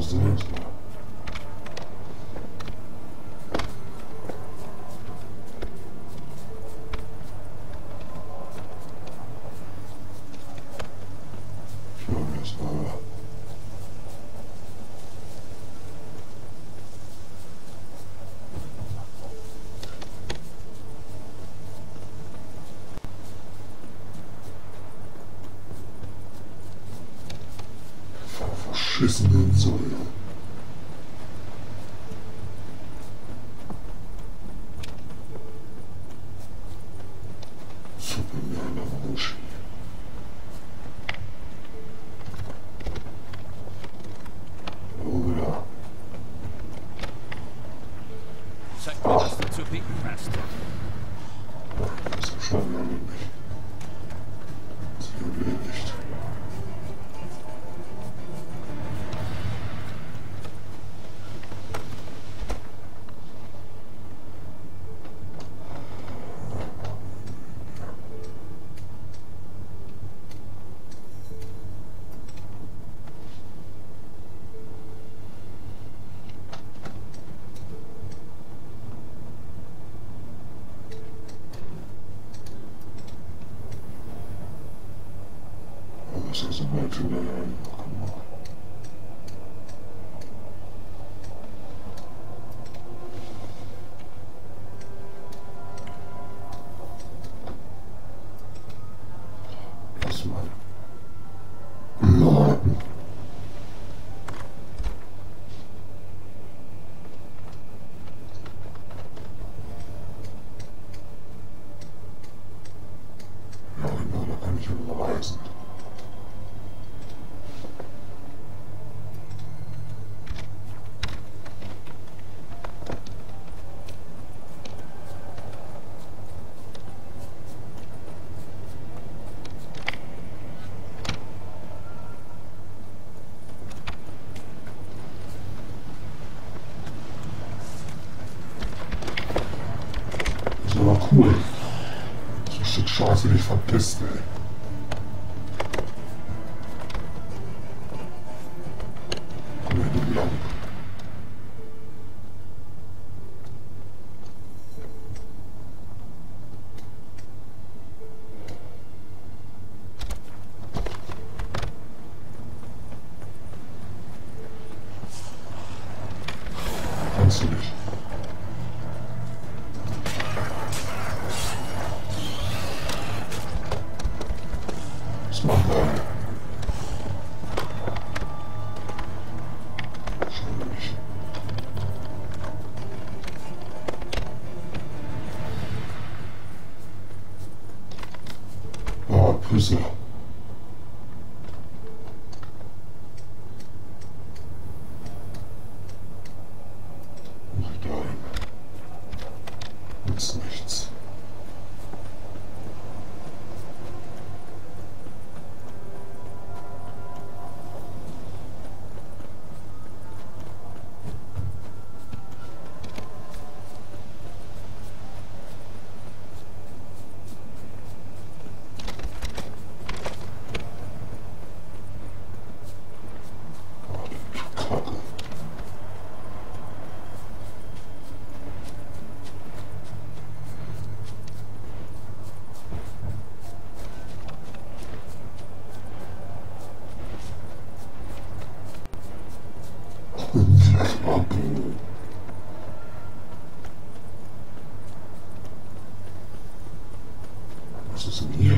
Guck mal, es ist dich music. Ist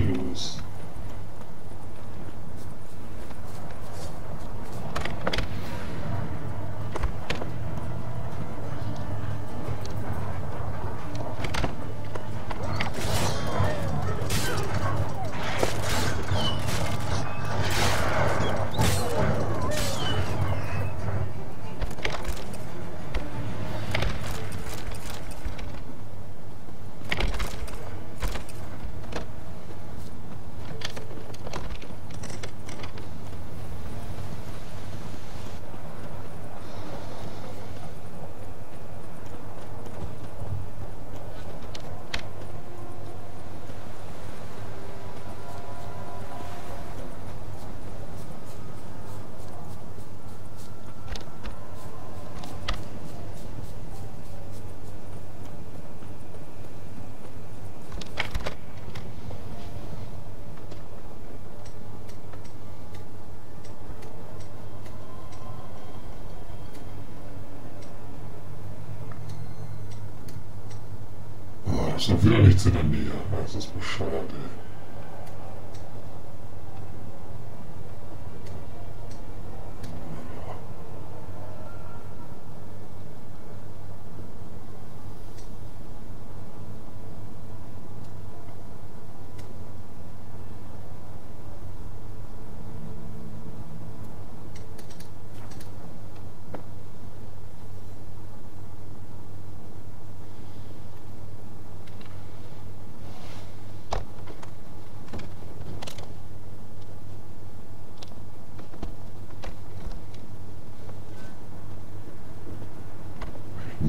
Ist noch wieder nichts in der Nähe. Das ist bescheuert, ey.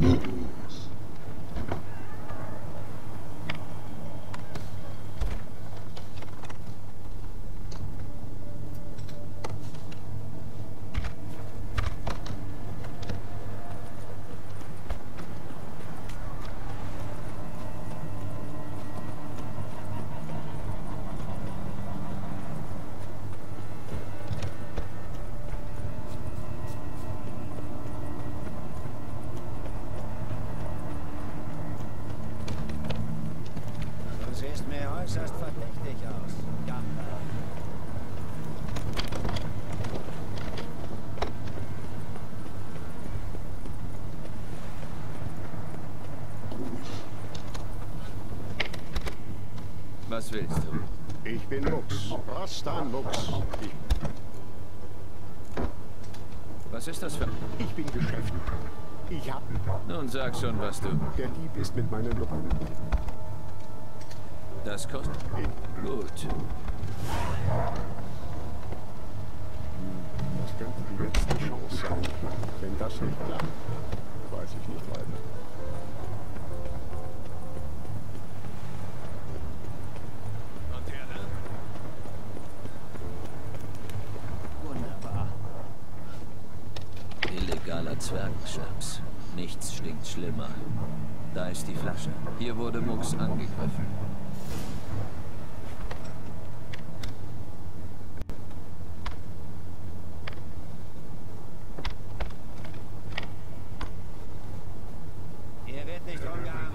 Nutzlos. Du siehst mir äußerst verdächtig aus. Ja. Was willst du? Ich bin Mux. Rastan Mux. Ich, Was ist das für... ich bin Geschäft. Ich hab. Nun sag schon, was du... Der Dieb ist mit meinen Leuten. Das kostet... Gut. Zwergenschnaps. Nichts stinkt schlimmer. Da ist die Flasche. Hier wurde Mux angegriffen. Hier wird nicht rumgehangen.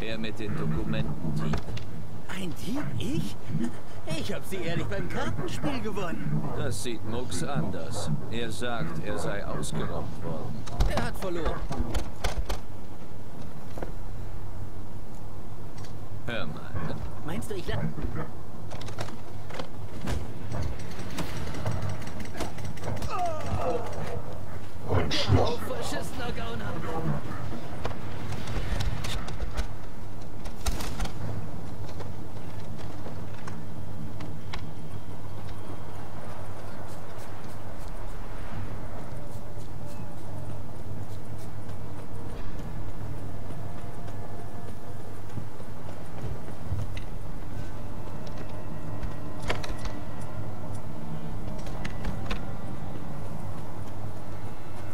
Er mit den Dokumenten, Dieb. Ein Dieb? Ich? Ich hab sie ehrlich beim Kartenspiel gewonnen. Das sieht Mux anders. Er sagt, er sei ausgeraubt worden. Er hat verloren. Hör mal. Meinst du, ich la... Ein Schlag. Verschissener Gauner.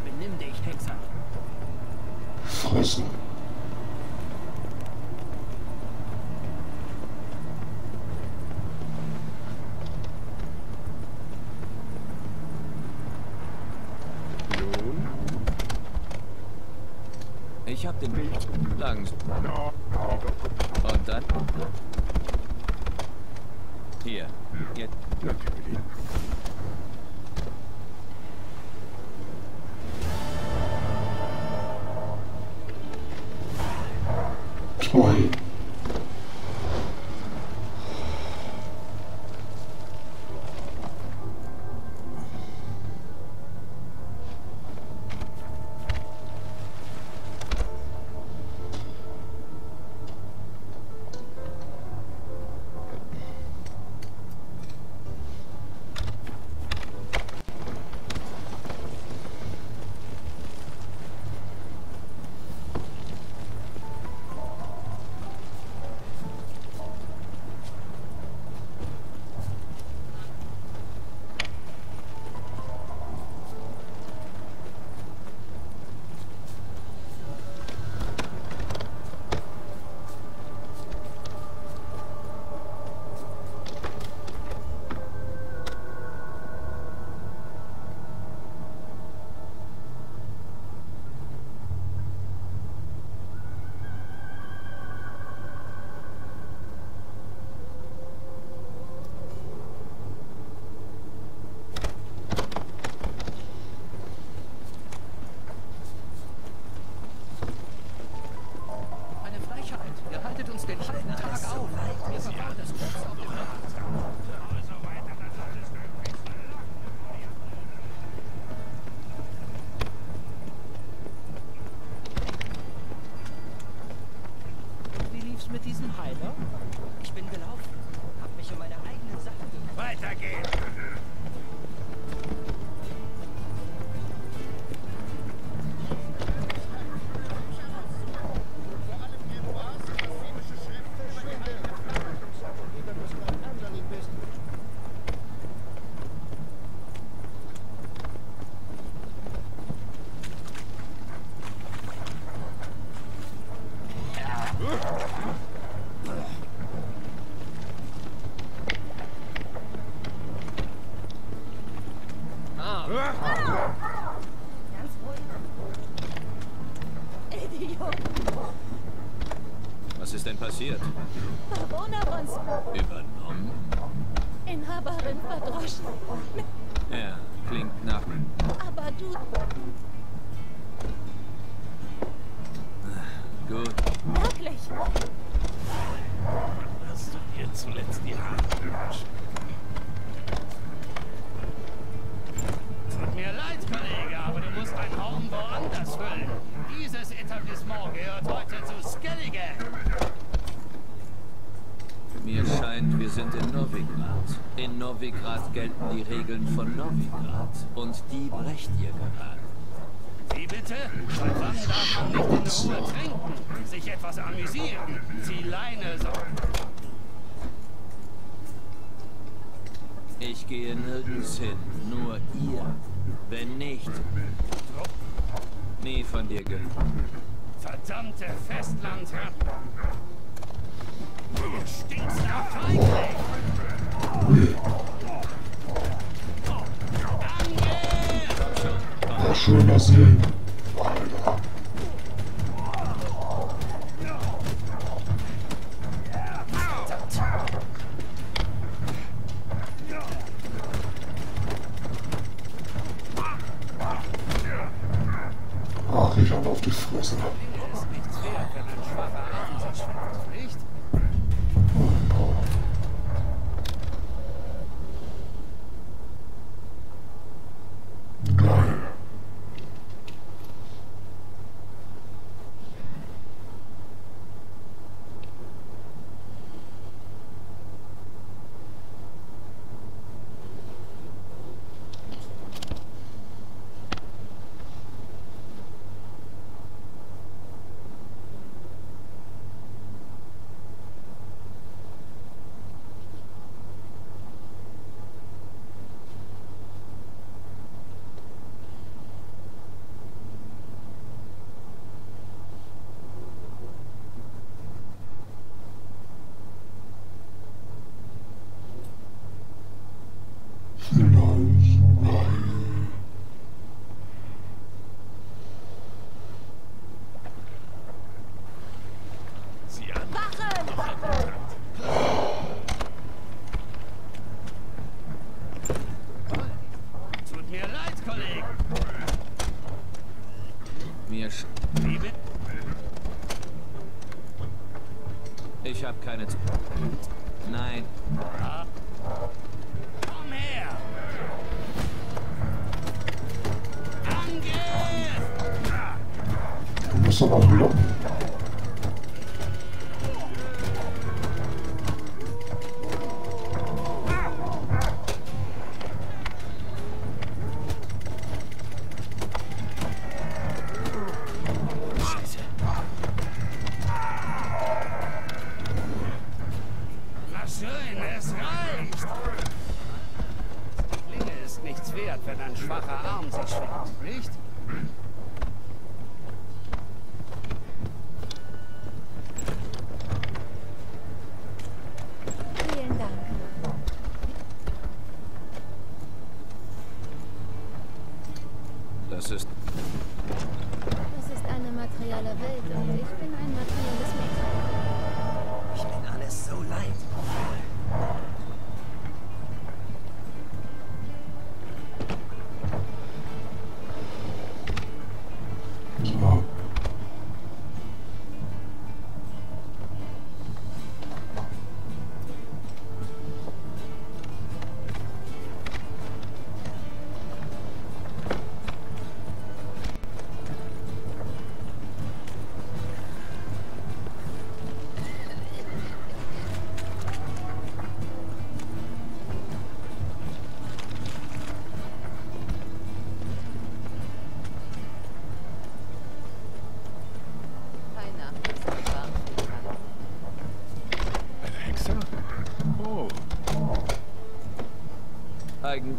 Benimm dich, Hexer. Fresse. Nun, Ich hab den Langsam. na, doch, Und dann? Inhaberin verdroschen. Ja, klingt nach. Aber du, Gut. wirklich. Hast du dir zuletzt die Haare gewaschen? Tut mir leid, Kollege, aber du musst ein Raum woanders füllen. Dieses Etablissement gehört heute zu Skellige. Mir scheint, wir sind in Novigrad. In Novigrad gelten die Regeln von Novigrad. Und die brecht ihr gerade. Wie bitte? Seit wann darf man nicht in Ruhe trinken, sich etwas amüsieren, die Leine so... Ich gehe nirgends hin, nur ihr. Wenn nicht, nie von dir gehört. Verdammte Festlandratten! Schöner Sehen.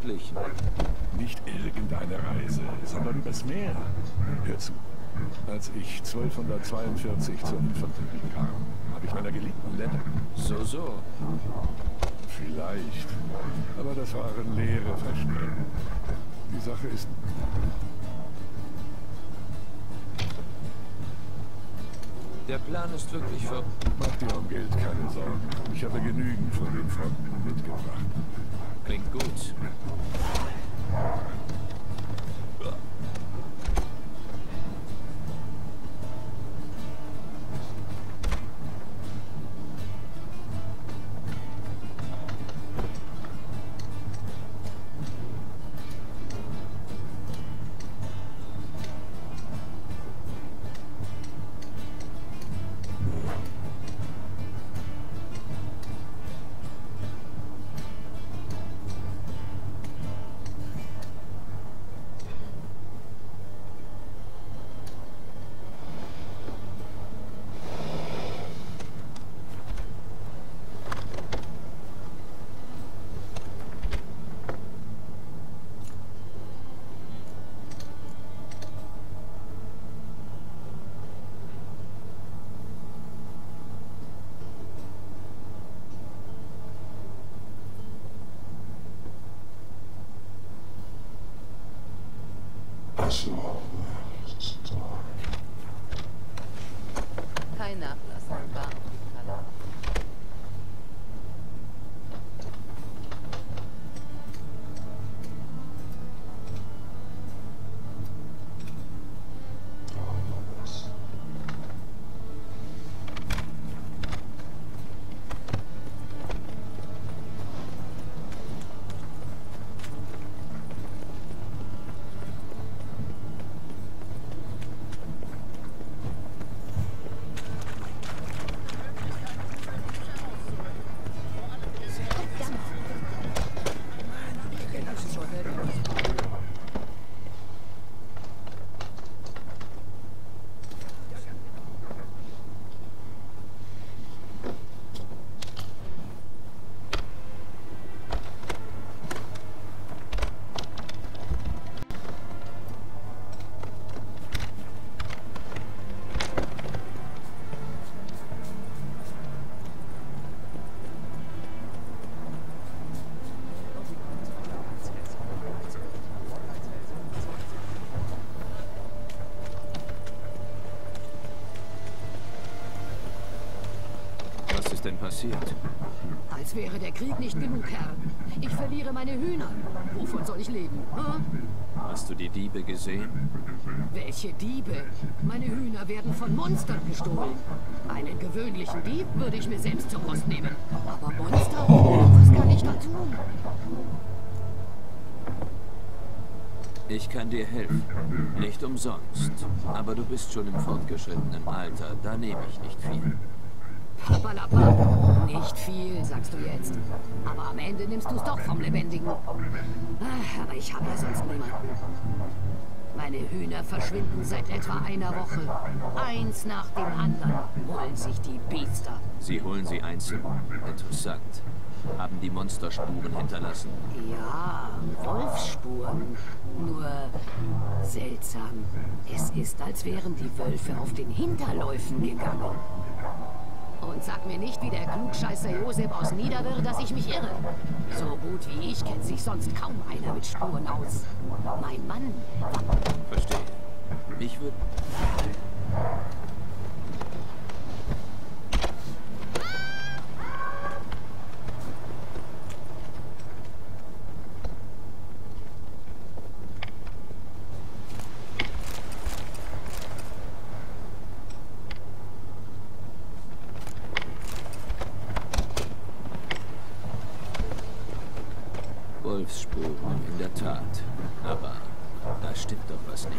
Eigentlich... nicht irgendeine Reise, sondern übers Meer. Hör zu. Als ich 1242 zur Infanterie kam, habe ich meiner geliebten Lenne. So, so. Vielleicht. Aber das waren leere Versprechen. Die Sache ist... Der Plan ist wirklich ver... Mach dir um Geld keine Sorgen. Ich habe genügend von den Fronten mitgebracht. Klingt gut. So. Ist denn passiert? Als wäre der Krieg nicht genug, Herr. Ich verliere meine Hühner. Wovon soll ich leben? Hm? Hast du die Diebe gesehen? Welche Diebe? Meine Hühner werden von Monstern gestohlen. Einen gewöhnlichen Dieb würde ich mir selbst zur Post nehmen. Aber Monster? Was kann ich da tun? Ich kann dir helfen. Nicht umsonst. Aber du bist schon im fortgeschrittenen Alter. Da nehme ich nicht viel. Papalapa. Nicht viel, sagst du jetzt. Aber am Ende nimmst du es doch vom Lebendigen. Ah, Aber ich habe ja sonst niemanden. Meine Hühner verschwinden seit etwa einer Woche. Eins nach dem anderen holen sich die Biester. Sie holen sie einzeln. Interessant. Haben die Monster Spuren hinterlassen? Ja, Wolfsspuren. Nur seltsam. Es ist, als wären die Wölfe auf den Hinterläufen gegangen. Und sag mir nicht wie der Klugscheißer Josef aus Niederwirr, dass ich mich irre. So gut wie ich kennt sich sonst kaum einer mit Spuren aus. Mein Mann Verstehe. Ich würde... Wolfsspuren, in der Tat. Aber da stimmt doch was nicht.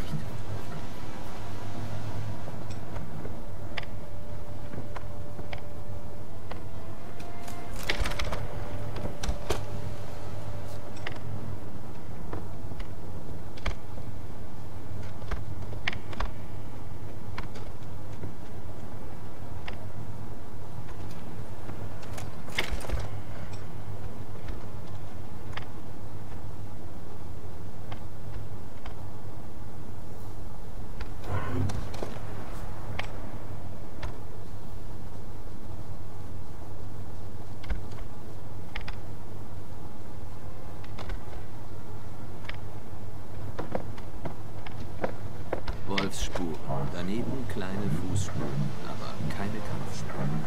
Wolfsspuren, daneben kleine Fußspuren, aber keine Kampfspuren.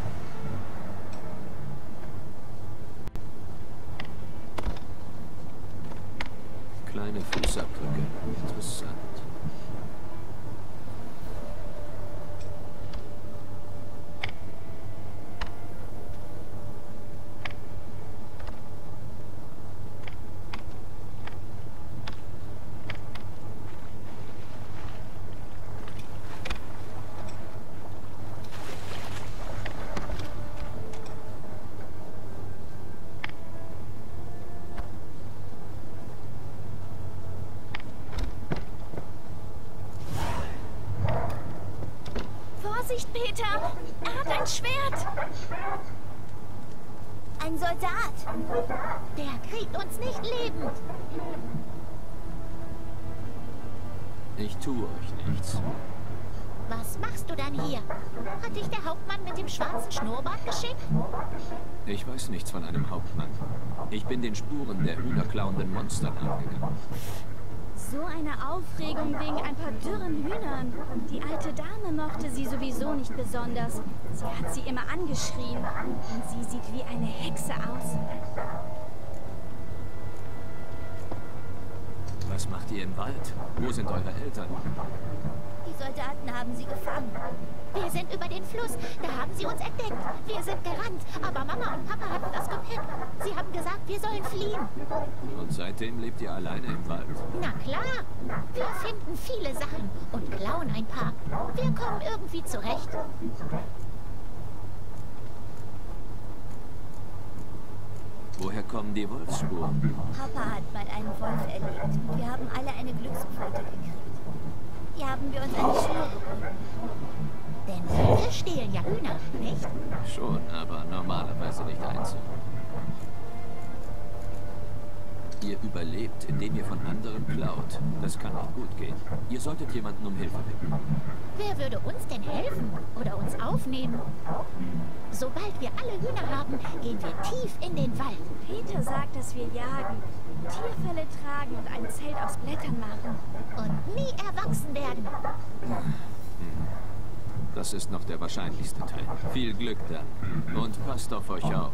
Kleine Fußabdrücke, interessant. Vorsicht, Peter! Er hat ein Schwert! Ein Soldat! Der kriegt uns nicht lebend! Ich tue euch nichts. Was machst du dann hier? Hat dich der Hauptmann mit dem schwarzen Schnurrbart geschickt? Ich weiß nichts von einem Hauptmann. Ich bin den Spuren der hühnerklauenden Monster nachgegangen. So eine Aufregung wegen ein paar dürren Hühnern. Die alte Dame mochte sie sowieso nicht besonders. Sie hat sie immer angeschrien. Und sie sieht wie eine Hexe aus. Was macht ihr im Wald? Wo sind eure Eltern? Soldaten haben sie gefangen. Wir sind über den Fluss. Da haben sie uns entdeckt. Wir sind gerannt. Aber Mama und Papa hatten das gepennt. Sie haben gesagt, wir sollen fliehen. Und seitdem lebt ihr alleine im Wald. Na klar. Wir finden viele Sachen und klauen ein paar. Wir kommen irgendwie zurecht. Woher kommen die Wolfsspuren? Papa hat mal einen Wolf erlegt. Wir haben alle eine Glückspfote gekriegt. Hier haben wir uns eine Schnur gebunden. Denn Wölfe stehlen ja Hühner, nicht? Schon, aber normalerweise nicht einzeln. Ihr überlebt, indem ihr von anderen klaut. Das kann nicht gut gehen. Ihr solltet jemanden um Hilfe bitten. Wer würde uns denn helfen oder uns aufnehmen? Sobald wir alle Hühner haben, gehen wir tief in den Wald. Peter sagt, dass wir jagen, Tierfälle tragen und ein Zelt aus Blättern machen. Und nie erwachsen werden. Das ist noch der wahrscheinlichste Teil. Viel Glück dann. Und passt auf euch auf.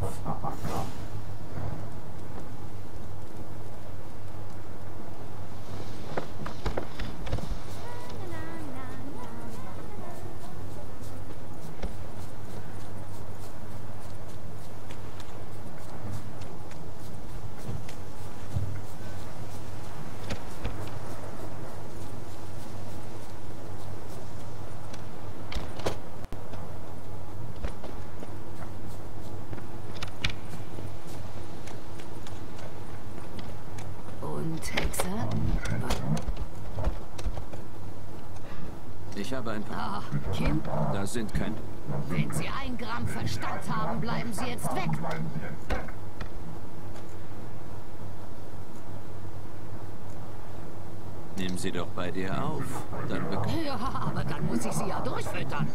Ich habe ein paar... Ah, Kind, Das sind kein... wenn Sie ein Gramm Verstand haben, bleiben Sie jetzt weg. Nimm sie doch bei dir auf. Dann Ja, aber dann muss ich Sie ja durchfüttern.